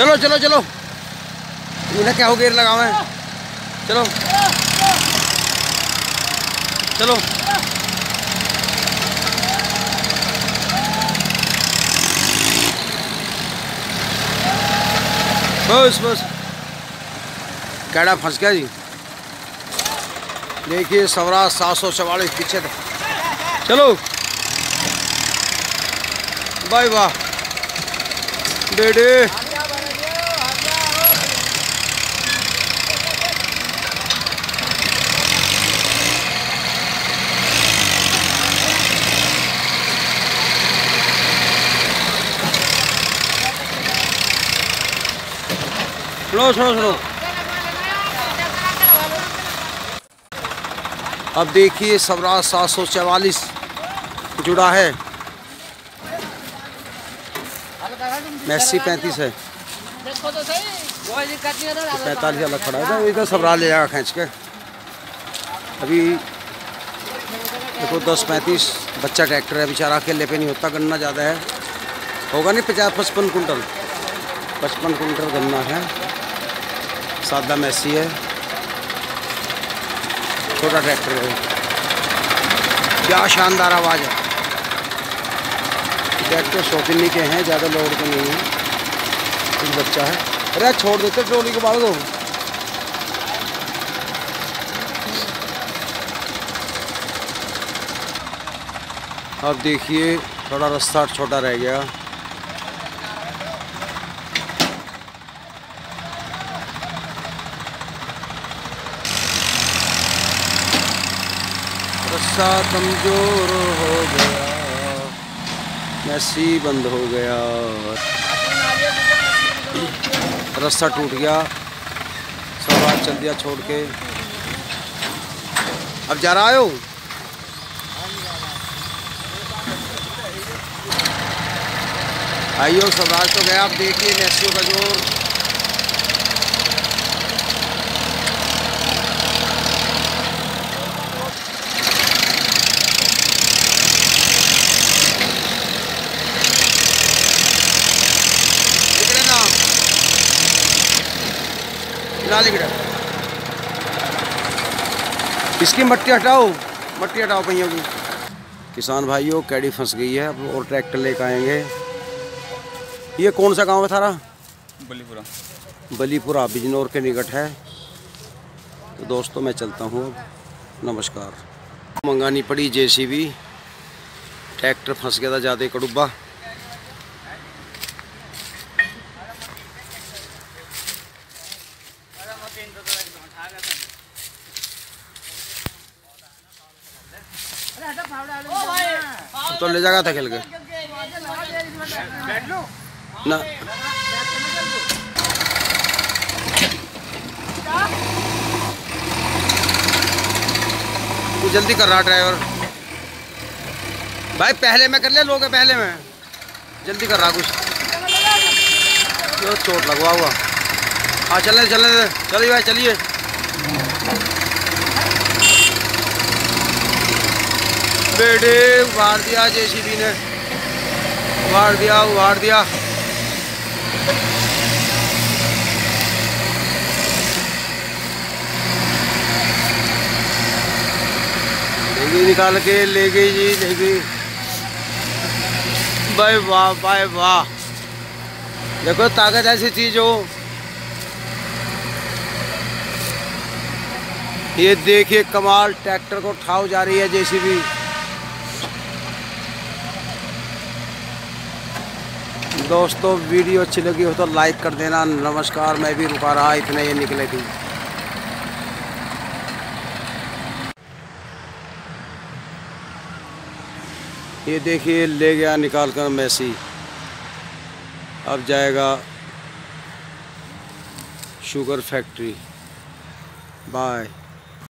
चलो चलो चलो। उन्हें क्या हो गेर लगावे चलो। चलो। बस बस। कैड़ा फंस गया जी। देखिए सवराज सात सौ चवालीस पीछे था। चलो। बाय वाह डेडे सुनो सुनो सुनो। अब देखिए सवराज सात सौ चवालीस जुड़ा है। मैसी पैंतीस है। पैंतालीस अलग खड़ा है इधर सबरा ले जाएगा खींच के। अभी देखो दस पैंतीस, बच्चा ट्रैक्टर है, बेचारा अकेले पे नहीं होता, गन्ना ज़्यादा है। होगा नहीं पचास, पचपन कुंटल पचपन कुंटल गन्ना है। सादा मैसी है। छोटा ट्रैक्टर है। क्या शानदार आवाज़ है। ट्रैक्टर शौकीनी के हैं, ज़्यादा लोड के नहीं है। एक बच्चा है। अरे छोड़ देते, ट्रोली के बाद दो अब देखिए, थोड़ा रास्ता छोटा रह गया। रास्ता कमज़ोर हो गया। मैसी बंद हो गया। रास्ता टूट गया। सब रात चल दिया छोड़ के। अब जा रहा हो। आइयो स्वराज तो गया। आप देखिए मैसियों का ज़ोर इसकी मट्टी हटाओ मट्टी हटाओ पहियों की किसान भाइयों कैडी फंस गई है अब और ट्रैक्टर लेकर आएँगे। ये कौन सा गाँव है थारा? बलीपुरा बलीपुरा बिजनौर के निकट है। तो दोस्तों मैं चलता हूँ अब। नमस्कार। मंगानी पड़ी जेसीबी। ट्रैक्टर फंस गया था ज़्यादा कड़ुब्बा। तो ले जाएगा था खेल के। ना। तू जल्दी कर रहा ड्राइवर भाई, पहले में कर ले, लोगे पहले में। जल्दी कर रहा कुछ। चोट लगवा हुआ। हाँ चलने चलने चलिए भाई, चलिए। बेटे उभार दिया, जेसीबी ने। उभार दिया उभार दिया। गई निकाल के ले गई जी गई भाई वाह भाई वाह। देखो, ताकत ऐसी चीज़ हो। ये देखिए कमाल, ट्रैक्टर को ठाव जा रही है जेसीबी। दोस्तों, वीडियो अच्छी लगी हो तो लाइक कर देना। नमस्कार, मैं भी रुका रहा, इतने ये निकले थी। ये देखिए ले गया निकाल कर मैसी। अब जाएगा शुगर फैक्ट्री। बाय।